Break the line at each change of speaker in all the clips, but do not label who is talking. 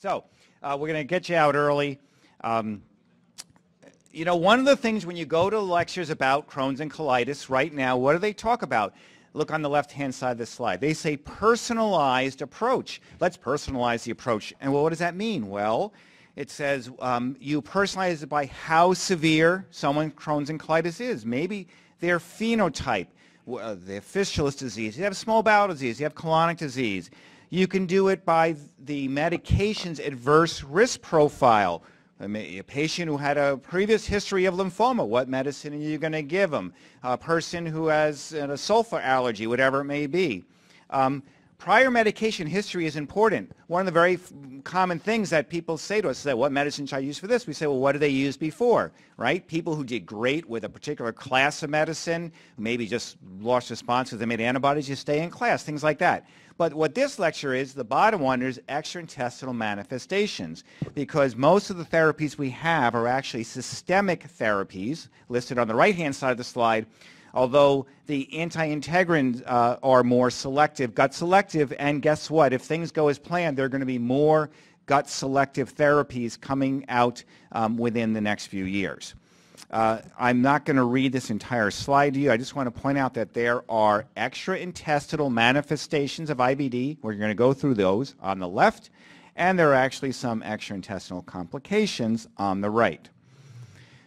So uh, we're going to get you out early. Um, you know, one of the things when you go to lectures about Crohn's and colitis right now, what do they talk about? Look on the left-hand side of the slide. They say personalized approach. Let's personalize the approach. And well, what does that mean? Well, it says um, you personalize it by how severe someone Crohn's and colitis is. Maybe their phenotype, uh, have fistulous disease, you have small bowel disease, you have colonic disease. You can do it by the medication's adverse risk profile a patient who had a previous history of lymphoma, what medicine are you going to give them? A person who has a sulfur allergy, whatever it may be. Um, prior medication history is important. One of the very common things that people say to us is that, what medicine should I use for this? We say, well, what did they use before, right? People who did great with a particular class of medicine, maybe just lost response because they made antibodies, you stay in class, things like that. But what this lecture is, the bottom one is extraintestinal manifestations, because most of the therapies we have are actually systemic therapies, listed on the right-hand side of the slide, although the anti-integrins uh, are more selective, gut selective, and guess what? If things go as planned, there are going to be more gut selective therapies coming out um, within the next few years. Uh, I'm not going to read this entire slide to you. I just want to point out that there are extraintestinal manifestations of IBD. We're going to go through those on the left, and there are actually some extraintestinal complications on the right.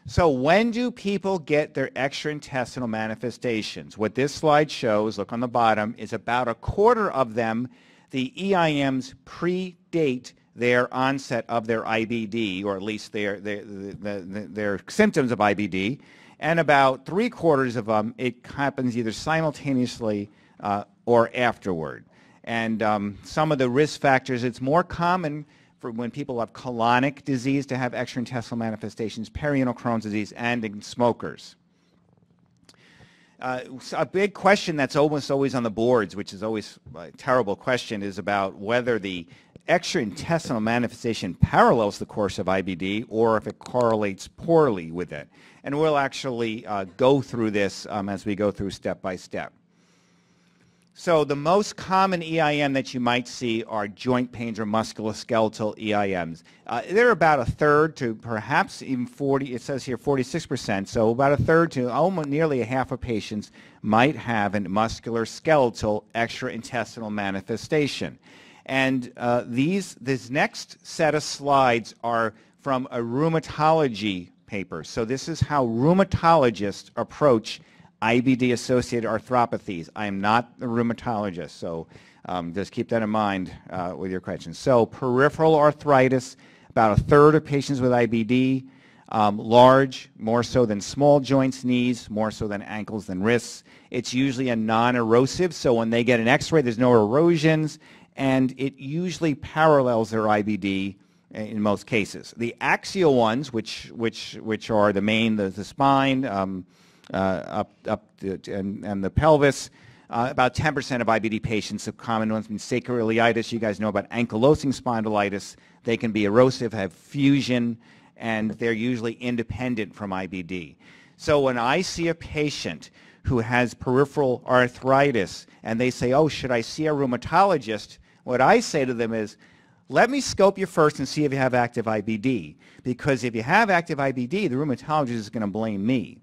So when do people get their extraintestinal manifestations? What this slide shows, look on the bottom, is about a quarter of them, the EIMs predate their onset of their IBD, or at least their, their, their, their symptoms of IBD, and about three quarters of them, it happens either simultaneously uh, or afterward. And um, some of the risk factors, it's more common for when people have colonic disease to have extraintestinal manifestations, perianal Crohn's disease, and in smokers. Uh, a big question that's almost always on the boards, which is always a terrible question, is about whether the extraintestinal manifestation parallels the course of IBD or if it correlates poorly with it. And we'll actually uh, go through this um, as we go through step by step. So the most common EIM that you might see are joint pains or musculoskeletal EIMs. Uh, they're about a third to perhaps even 40, it says here 46%, so about a third to almost nearly a half of patients might have a musculoskeletal extraintestinal manifestation. And uh, these, this next set of slides are from a rheumatology paper. So this is how rheumatologists approach IBD-associated arthropathies. I am not a rheumatologist, so um, just keep that in mind uh, with your questions. So peripheral arthritis, about a third of patients with IBD, um, large, more so than small joints, knees, more so than ankles than wrists. It's usually a non-erosive, so when they get an x-ray, there's no erosions, and it usually parallels their IBD in most cases. The axial ones, which, which, which are the main, the, the spine, um, uh, up, up and, and the pelvis, uh, about 10% of IBD patients have common ones sacroiliitis. You guys know about ankylosing spondylitis. They can be erosive, have fusion, and they're usually independent from IBD. So when I see a patient who has peripheral arthritis and they say, oh, should I see a rheumatologist? What I say to them is, let me scope you first and see if you have active IBD. Because if you have active IBD, the rheumatologist is going to blame me.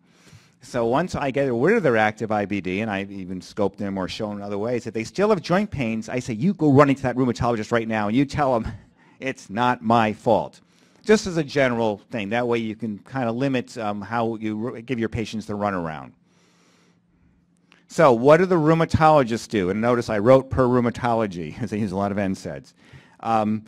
So once I get rid of their active IBD, and I've even scoped them or shown in other ways, if they still have joint pains, I say, you go running to that rheumatologist right now and you tell them it's not my fault. Just as a general thing. That way you can kind of limit um, how you give your patients the runaround. So what do the rheumatologists do? And notice I wrote per rheumatology, because they use a lot of NSAIDs. Um,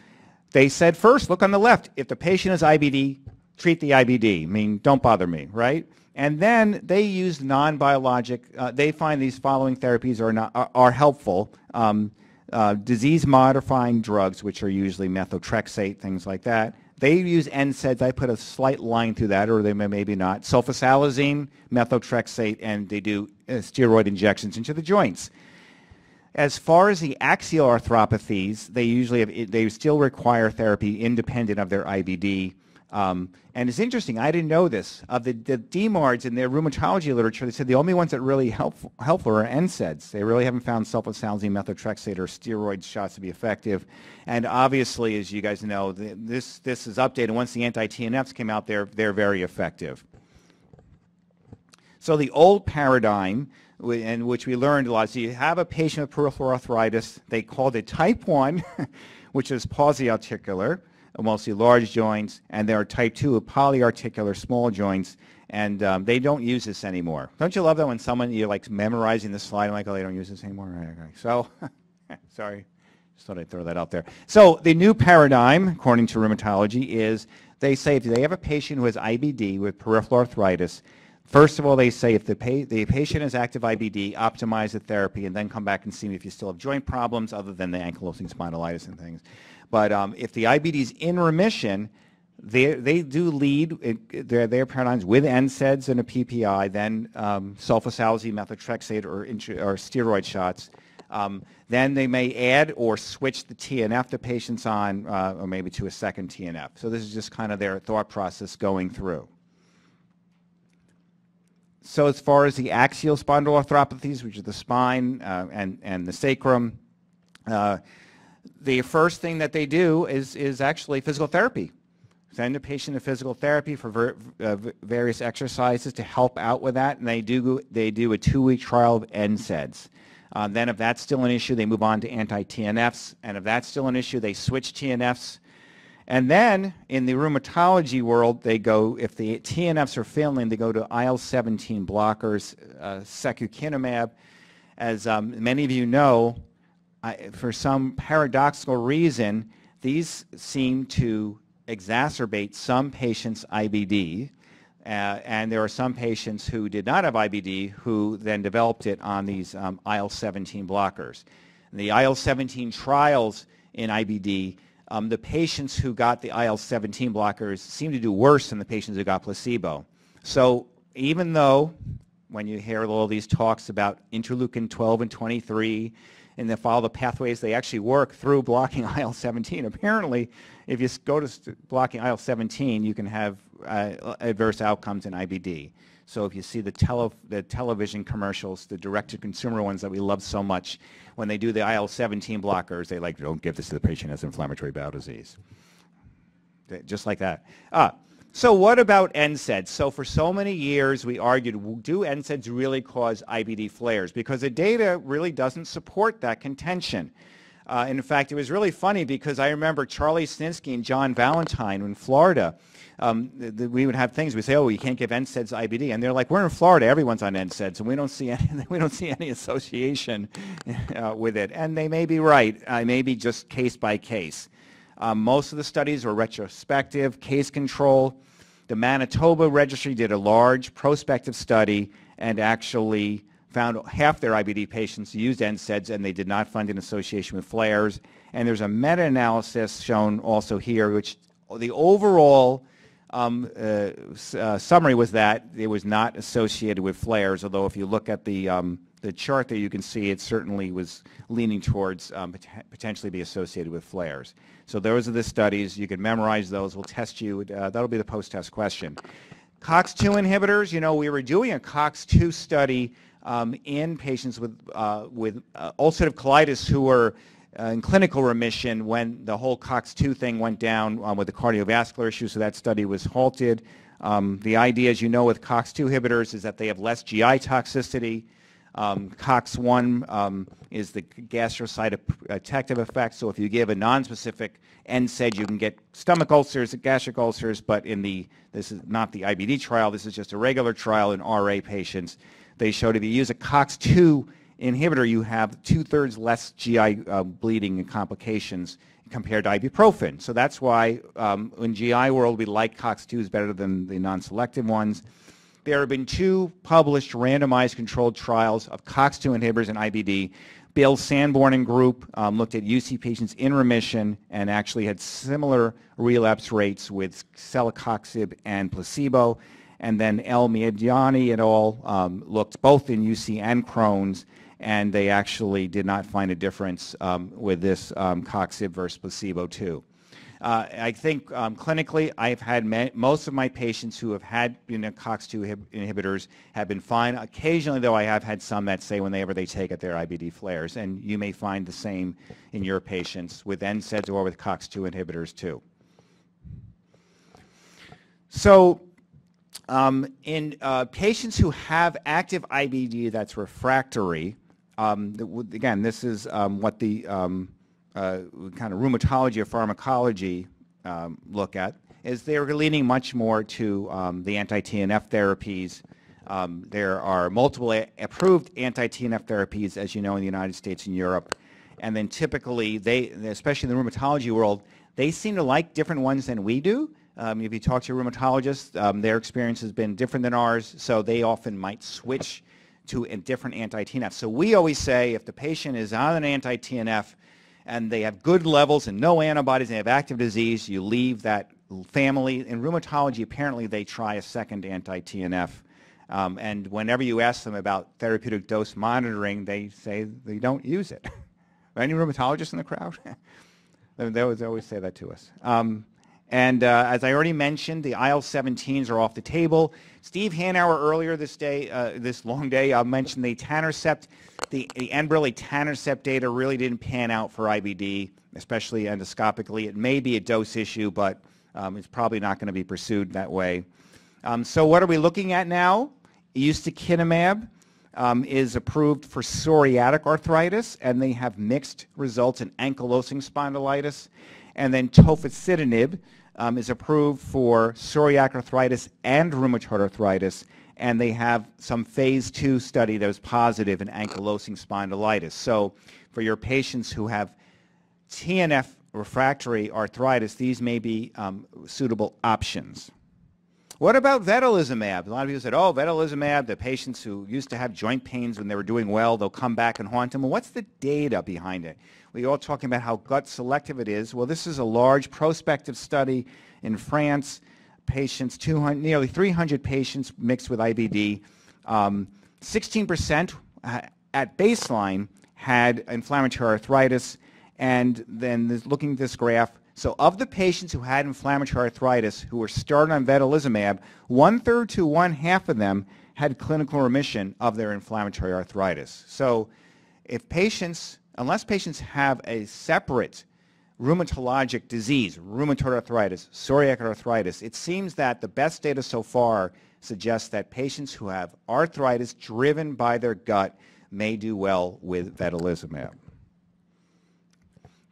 they said first, look on the left. If the patient has IBD, treat the IBD. I mean, don't bother me, right? And then they use non-biologic, uh, they find these following therapies are, not, are, are helpful. Um, uh, disease-modifying drugs, which are usually methotrexate, things like that. They use NSAIDs. I put a slight line through that, or they may maybe not. Sulfasalazine, methotrexate, and they do uh, steroid injections into the joints. As far as the axial arthropathies, they usually have, they still require therapy independent of their IBD. Um, and it's interesting, I didn't know this. Of the, the DMARDs in their rheumatology literature, they said the only ones that really help, helpful are NSAIDs. They really haven't found sulfasalazine, methotrexate, or steroid shots to be effective. And obviously, as you guys know, the, this, this is updated. Once the anti-TNFs came out, they're, they're very effective. So the old paradigm, in which we learned a lot, so you have a patient with peripheral arthritis. They called it type 1, which is pauciarticular mostly large joints, and there are type 2 polyarticular small joints, and um, they don't use this anymore. Don't you love that when someone, you're like memorizing the slide, and like, oh, they don't use this anymore? Right, okay. So, sorry, just thought I'd throw that out there. So the new paradigm, according to rheumatology, is they say if they have a patient who has IBD with peripheral arthritis, First of all, they say if the, pa the, patient has active IBD, optimize the therapy and then come back and see me if you still have joint problems other than the ankylosing spondylitis and things. But um, if the IBD is in remission, they, they do lead their, their paradigms with NSAIDs and a PPI, then um, sulfasalazine, methotrexate, or, or steroid shots. Um, then they may add or switch the TNF the patient's on, uh, or maybe to a second TNF. So this is just kind of their thought process going through. So as far as the axial spondyloarthropathies, which are the spine uh, and, and the sacrum, uh, the first thing that they do is, is actually physical therapy. Send a patient to physical therapy for ver, uh, various exercises to help out with that, and they do, they do a two-week trial of NSAIDs. Uh, then if that's still an issue, they move on to anti-TNFs, and if that's still an issue, they switch TNFs. And then in the rheumatology world, they go, if the TNFs are failing, they go to IL-17 blockers, uh, secukinumab. As um, many of you know, I, for some paradoxical reason, these seem to exacerbate some patients' IBD. Uh, and there are some patients who did not have IBD who then developed it on these um, IL-17 blockers. In the IL-17 trials in IBD, um, the patients who got the IL-17 blockers seem to do worse than the patients who got placebo. So even though when you hear all these talks about interleukin 12 and 23 and they follow the pathways they actually work through blocking IL-17. Apparently, if you go to blocking IL-17, you can have uh, adverse outcomes in IBD. So if you see the, tele the television commercials, the direct-to-consumer ones that we love so much, when they do the IL-17 blockers, they like, don't give this to the patient as inflammatory bowel disease. Just like that. Ah, so what about NSAIDs? So for so many years we argued, do NSAIDs really cause IBD flares? Because the data really doesn't support that contention. Uh, in fact, it was really funny because I remember Charlie Sninsky and John Valentine in Florida. Um, we would have things. We say, "Oh, you can't give NSAIDs IBD," and they're like, "We're in Florida. Everyone's on NSAIDs, and we don't see any. We don't see any association uh, with it." And they may be right. I may be just case by case. Um, most of the studies were retrospective, case control. The Manitoba Registry did a large prospective study and actually found half their IBD patients used NSAIDs and they did not find an association with flares. And there's a meta-analysis shown also here, which the overall um, uh, uh, summary was that it was not associated with flares, although if you look at the um, the chart there, you can see it certainly was leaning towards um, pot potentially be associated with flares. So those are the studies. You can memorize those. We'll test you. Uh, that'll be the post-test question. COX-2 inhibitors, you know, we were doing a COX-2 study um, in patients with, uh, with uh, ulcerative colitis who were uh, in clinical remission when the whole COX-2 thing went down um, with the cardiovascular issue, so that study was halted. Um, the idea, as you know, with COX-2 inhibitors is that they have less GI toxicity. Um, COX-1 um, is the gastrocytoprotective effect. So if you give a nonspecific NSAID, you can get stomach ulcers, gastric ulcers. But in the this is not the IBD trial. This is just a regular trial in RA patients. They showed if you use a COX-2 inhibitor, you have two-thirds less GI uh, bleeding and complications compared to ibuprofen. So that's why um, in GI world we like COX-2s better than the non-selective ones. There have been two published randomized controlled trials of COX-2 inhibitors in IBD. Bill Sandborn and group um, looked at UC patients in remission and actually had similar relapse rates with celecoxib and placebo. And then El Miedany et al. Um, looked both in UC and Crohn's, and they actually did not find a difference um, with this um, coxib versus placebo too. Uh, I think um, clinically, I've had most of my patients who have had you know, COX-2 inhibitors have been fine. Occasionally, though, I have had some that say whenever they take it, their IBD flares. And you may find the same in your patients with NSAIDs or with COX-2 inhibitors, too. So um, in uh, patients who have active IBD that's refractory, um, again, this is um, what the um, uh, kind of rheumatology or pharmacology um, look at, is they're leaning much more to um, the anti-TNF therapies. Um, there are multiple approved anti-TNF therapies, as you know, in the United States and Europe. And then typically, they, especially in the rheumatology world, they seem to like different ones than we do. Um, if you talk to a rheumatologist, um, their experience has been different than ours, so they often might switch to a different anti-TNF. So we always say if the patient is on an anti-TNF, and they have good levels and no antibodies and they have active disease, you leave that family. In rheumatology, apparently they try a second anti-TNF. Um, and whenever you ask them about therapeutic dose monitoring, they say they don't use it. Any rheumatologists in the crowd? they, always, always say that to us. Um, and uh, as I already mentioned, the IL-17s are off the table. Steve Hanauer earlier this day, uh, this long day, uh, mentioned the etanercept. The, the Enbrel etanercept data really didn't pan out for IBD, especially endoscopically. It may be a dose issue, but um, it's probably not going to be pursued that way. Um, so what are we looking at now? Ustekinumab um, is approved for psoriatic arthritis, and they have mixed results in ankylosing spondylitis. And then tofacitinib, um, is approved for psoriatic arthritis and rheumatoid arthritis, and they have some phase two study that was positive in ankylosing spondylitis. So for your patients who have TNF refractory arthritis, these may be um, suitable options. What about vedolizumab? A lot of people said, oh, vedolizumab, the patients who used to have joint pains when they were doing well, they'll come back and haunt them. Well, what's the data behind it? We're all talking about how gut selective it is. Well, this is a large prospective study in France. Patients, 200, nearly 300 patients mixed with IBD. 16% um, at baseline had inflammatory arthritis. And then looking at this graph, so of the patients who had inflammatory arthritis who were started on vedolizumab, one-third to one-half of them had clinical remission of their inflammatory arthritis. So if patients, unless patients have a separate rheumatologic disease, rheumatoid arthritis, psoriatic arthritis, it seems that the best data so far suggests that patients who have arthritis driven by their gut may do well with vedolizumab.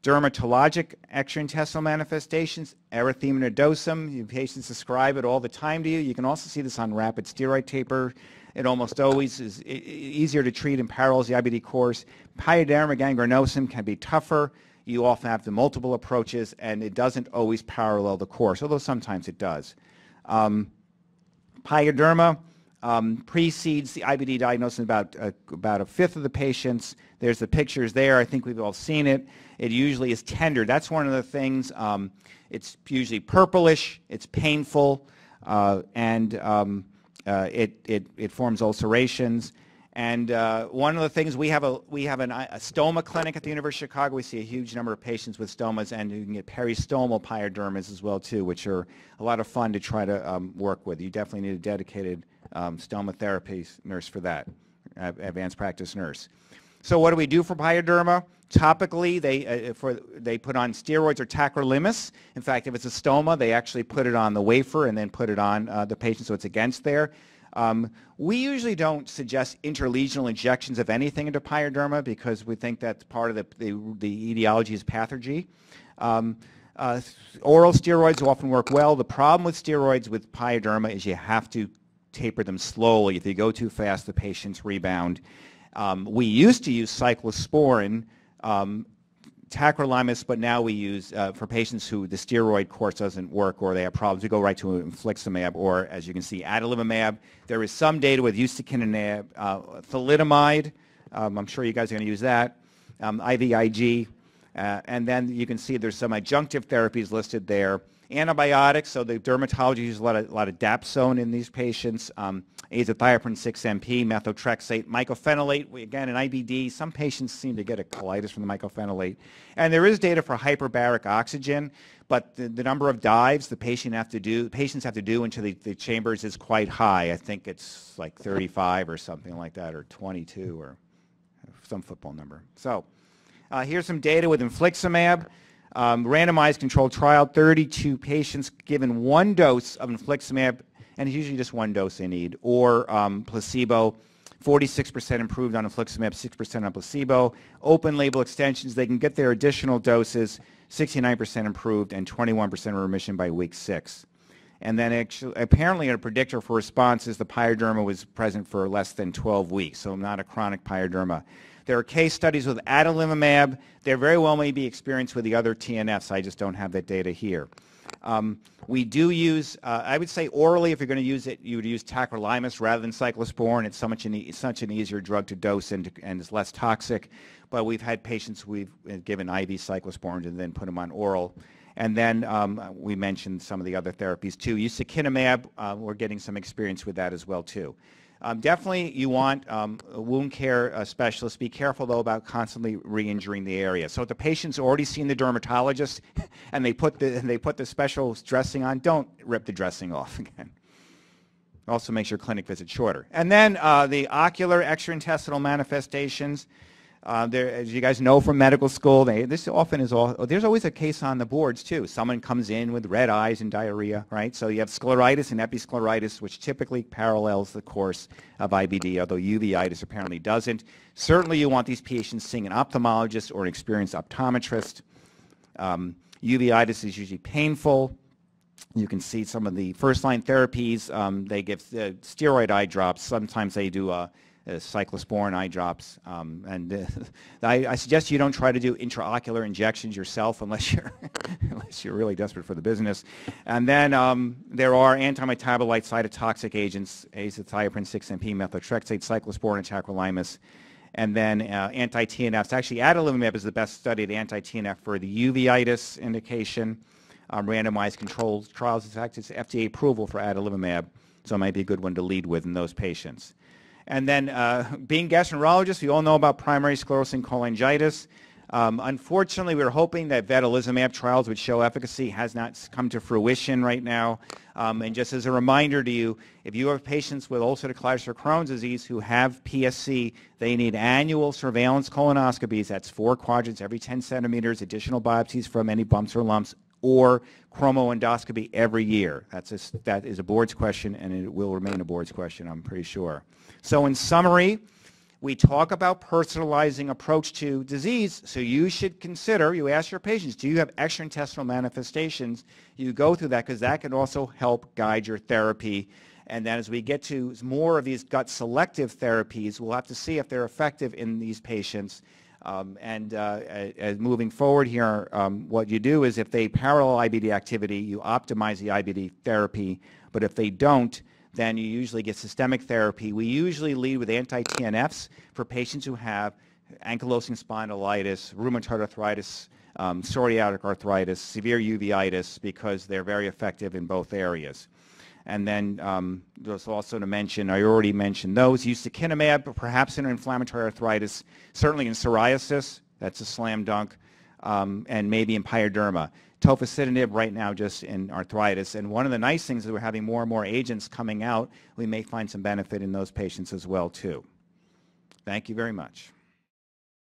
Dermatologic extraintestinal manifestations, erythema nodosum, patients describe it all the time to you. You can also see this on rapid steroid taper. It almost always is easier to treat in parallels the IBD course. Pyoderma gangrenosum can be tougher. You often have the multiple approaches, and it doesn't always parallel the course, although sometimes it does. Um, pyoderma, um, precedes the IBD diagnosis in about, uh, about a fifth of the patients. There's the pictures there. I think we've all seen it. It usually is tender. That's one of the things. Um, it's usually purplish. It's painful. Uh, and um, uh, it, it, it forms ulcerations. And uh, one of the things we have a we have an, a stoma clinic at the University of Chicago. We see a huge number of patients with stomas, and you can get peristomal pyodermas as well too, which are a lot of fun to try to um, work with. You definitely need a dedicated um, stoma therapy nurse for that, advanced practice nurse. So what do we do for pyoderma? Topically, they, uh, for, they put on steroids or tacrolimus. In fact, if it's a stoma, they actually put it on the wafer and then put it on uh, the patient so it's against there. Um, we usually don't suggest interlesional injections of anything into pyoderma because we think that's part of the, the, the etiology is pathergy. Um, uh, oral steroids often work well. The problem with steroids with pyoderma is you have to taper them slowly. If you go too fast, the patients rebound. Um, we used to use cyclosporin, um, tacrolimus, but now we use, uh, for patients who the steroid course doesn't work or they have problems, we go right to infliximab or, as you can see, adalimumab. There is some data with ustekinumab, uh, thalidomide. Um, I'm sure you guys are going to use that. Um, IVIG. Uh, and then you can see there's some adjunctive therapies listed there. Antibiotics, so the dermatology uses a lot of, a lot of dapsone in these patients. Um, azathioprine 6-MP, methotrexate, mycophenolate. We, again, in IBD, some patients seem to get a colitis from the mycophenolate. And there is data for hyperbaric oxygen, but the, the number of dives the patient have to do, patients have to do into the, the chambers is quite high. I think it's like 35 or something like that, or 22 or some football number. So uh, here's some data with infliximab. Um, randomized controlled trial, 32 patients given one dose of infliximab, and it's usually just one dose they need, or um, placebo. 46% improved on infliximab, 6% on placebo. Open label extensions, they can get their additional doses, 69% improved and 21% remission by week six. And then actually, apparently a predictor for response is the pyoderma was present for less than 12 weeks, so not a chronic pyoderma. There are case studies with adalimumab. There very well may be experience with the other TNFs. I just don't have that data here. Um, we do use, uh, I would say orally, if you're going to use it, you would use tacrolimus rather than cyclosporin. It's, so much an e such an easier drug to dose and, to, and it's less toxic. But we've had patients we've uh, given IV cyclosporin and then put them on oral. And then um, we mentioned some of the other therapies too. Ustekinumab, uh, we're getting some experience with that as well too. Um, definitely you want um, a wound care uh, specialist. Be careful though about constantly re-injuring the area. So if the patient's already seen the dermatologist and they put the, they put the special dressing on, don't rip the dressing off again. Also makes your clinic visit shorter. And then uh, the ocular extraintestinal manifestations. Uh, there, as you guys know from medical school, they, this often is all, there's always a case on the boards too. Someone comes in with red eyes and diarrhea, right? So you have scleritis and episcleritis, which typically parallels the course of IBD, although uveitis apparently doesn't. Certainly you want these patients seeing an ophthalmologist or an experienced optometrist. Um, uveitis is usually painful. You can see some of the first-line therapies. Um, they give uh, steroid eye drops. Sometimes they do uh, uh, cyclosporin eye drops. Um, and uh, I, I, suggest you don't try to do intraocular injections yourself unless you're, unless you're really desperate for the business. And then um, there are antimetabolite cytotoxic agents, azathioprine 6-MP, methotrexate, cyclosporin, and tacrolimus. And then uh, anti-TNFs. Actually, adalimumab is the best studied anti-TNF for the uveitis indication. Um, randomized controlled trials. In fact, it's FDA approval for adalimumab, so it might be a good one to lead with in those patients. And then uh, being gastroenterologists, we all know about primary sclerosing cholangitis. Um, unfortunately, we were hoping that vedolizumab trials would show efficacy. Has not come to fruition right now. Um, and just as a reminder to you, if you have patients with ulcerative colitis or Crohn's disease who have PSC, they need annual surveillance colonoscopies. That's four quadrants every 10 centimeters, additional biopsies from any bumps or lumps, or chromoendoscopy every year. That's a, that is a board's question, and it will remain a board's question, I'm pretty sure. So in summary, we talk about personalizing approach to disease, so you should consider, you ask your patients, do you have extraintestinal manifestations? You go through that because that can also help guide your therapy. And then as we get to more of these gut selective therapies, we'll have to see if they're effective in these patients. Um, and uh, as moving forward here, um, what you do is if they parallel IBD activity, you optimize the IBD therapy. But if they don't, then you usually get systemic therapy. We usually lead with anti-TNFs for patients who have ankylosing spondylitis, rheumatoid arthritis, um, psoriatic arthritis, severe uveitis, because they're very effective in both areas. And then um, just also to mention, I already mentioned those, ustekinumab, perhaps in inflammatory arthritis, certainly in psoriasis, that's a slam dunk, um, and maybe in pyoderma tofacitinib right now just in arthritis. And one of the nice things is we're having more and more agents coming out. We may find some benefit in those patients as well too. Thank you very much.